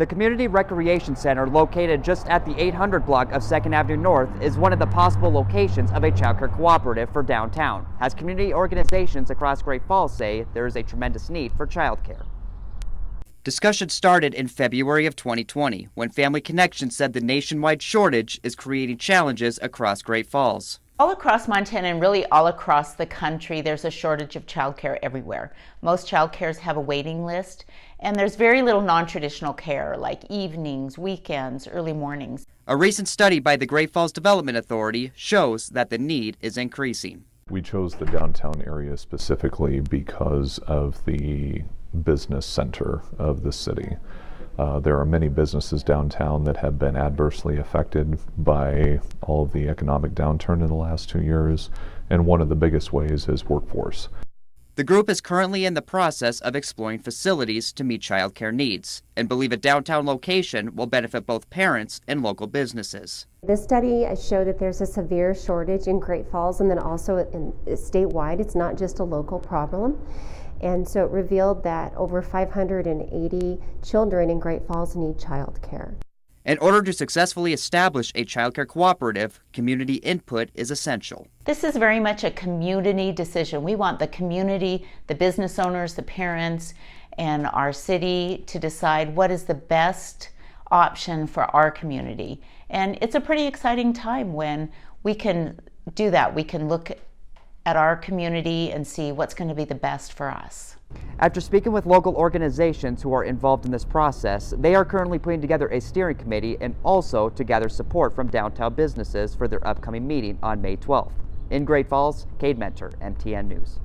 The Community Recreation Center, located just at the 800 block of 2nd Avenue North, is one of the possible locations of a childcare cooperative for downtown. As community organizations across Great Falls say, there is a tremendous need for childcare. Discussion started in February of 2020 when Family Connection said the nationwide shortage is creating challenges across Great Falls. All across Montana and really all across the country, there's a shortage of childcare everywhere. Most childcares have a waiting list, and there's very little non traditional care like evenings, weekends, early mornings. A recent study by the Great Falls Development Authority shows that the need is increasing. We chose the downtown area specifically because of the business center of the city. Uh, there are many businesses downtown that have been adversely affected by all of the economic downturn in the last two years, and one of the biggest ways is workforce. The group is currently in the process of exploring facilities to meet childcare needs and believe a downtown location will benefit both parents and local businesses. This study showed that there's a severe shortage in Great Falls and then also in, statewide. It's not just a local problem. And so it revealed that over 580 children in Great Falls need child care. In order to successfully establish a childcare cooperative, community input is essential. This is very much a community decision. We want the community, the business owners, the parents, and our city to decide what is the best option for our community. And it's a pretty exciting time when we can do that. We can look at our community and see what's going to be the best for us. After speaking with local organizations who are involved in this process, they are currently putting together a steering committee and also to gather support from downtown businesses for their upcoming meeting on May 12th. In Great Falls, Cade Mentor, MTN News.